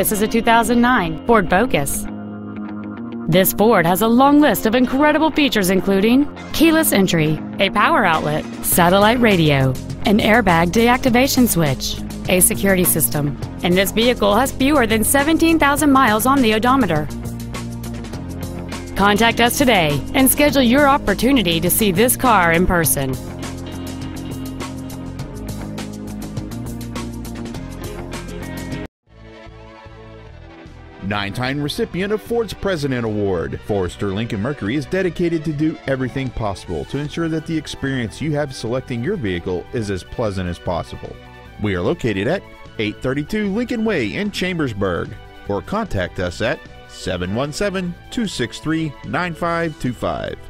This is a 2009 Ford Focus. This Ford has a long list of incredible features including keyless entry, a power outlet, satellite radio, an airbag deactivation switch, a security system, and this vehicle has fewer than 17,000 miles on the odometer. Contact us today and schedule your opportunity to see this car in person. Nine-time recipient of Ford's President Award, Forrester Lincoln Mercury is dedicated to do everything possible to ensure that the experience you have selecting your vehicle is as pleasant as possible. We are located at 832 Lincoln Way in Chambersburg, or contact us at 717 263 9525.